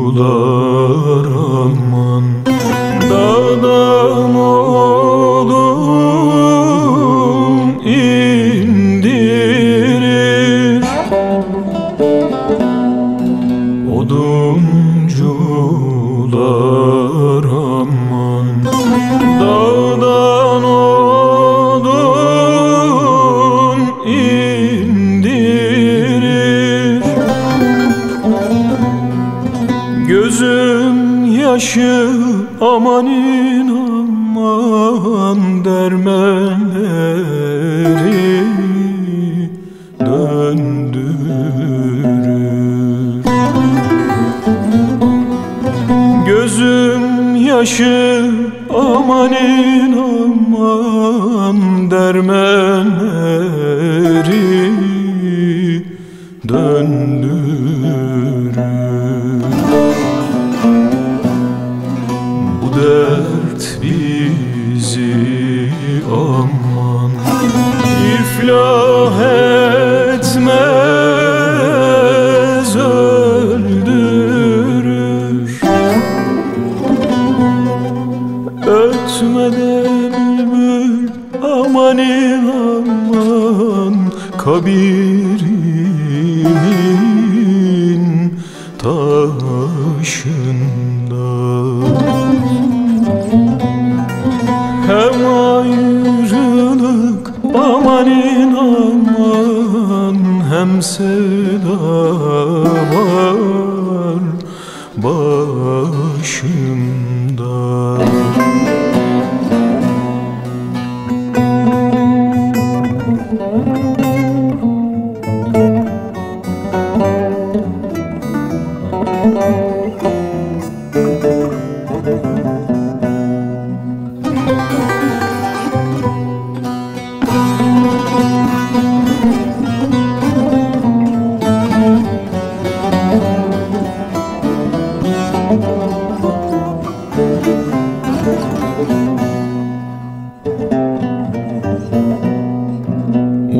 Oduncular aman Dağdan odun indirir. Oduncular Gözüm yaşı amanin aman dermenleri döndürür Gözüm yaşı amanin aman dermenleri döndürür Ötmede bülbül amanin aman kabirimin taşında. Hem ayrılık amanin aman hem sevda var başımda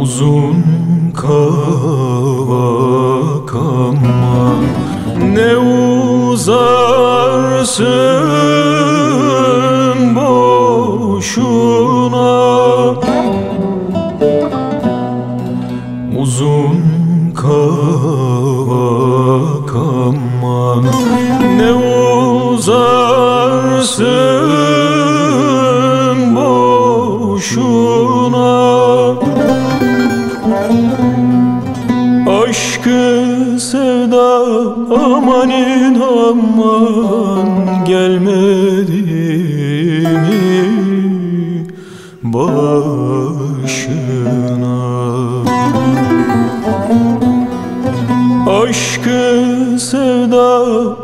Uzun kavak ama ne uzarsın boşuna? Uzun kavak aman ne uzarsın amanin aman gelmedi mi başına. Aşkı sevda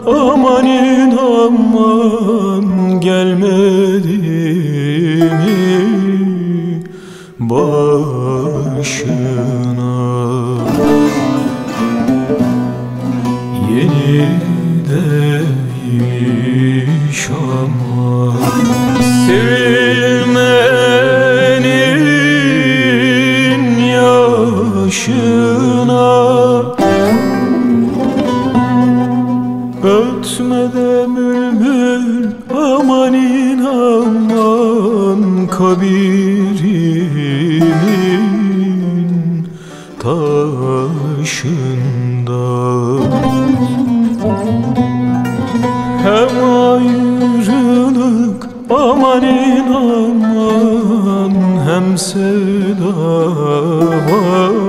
amanin aman gelmedi yaşına Ötmede bülbül amanin aman kabirimin taşında. Hem ayrılık amanin aman hem sevda var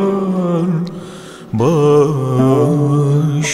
başımda